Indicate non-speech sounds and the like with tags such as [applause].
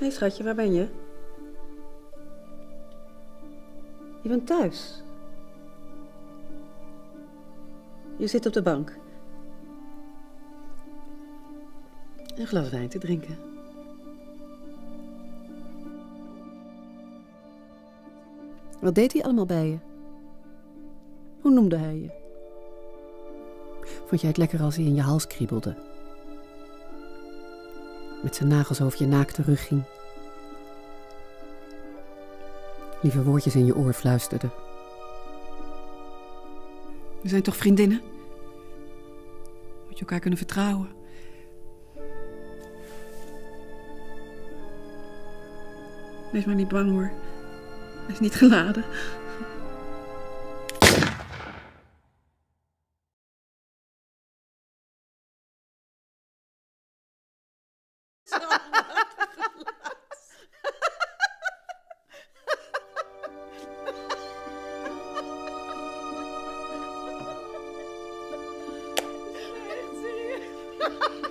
hey, schatje, waar ben je? Je bent thuis. Je zit op de bank. Een glas wijn te drinken. Wat deed hij allemaal bij je? Hoe noemde hij je? Vond jij het lekker als hij in je hals kriebelde? Met zijn nagels over je naakte rug ging. Lieve woordjes in je oor fluisterde. We zijn toch vriendinnen? Moet je elkaar kunnen vertrouwen? Wees maar niet bang hoor. Hij is niet geladen. Ha [laughs] [laughs] ha! [laughs]